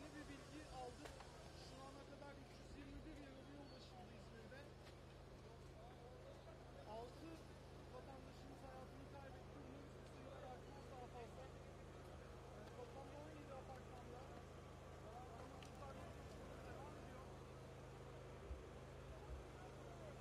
yeni bir bilgi aldık.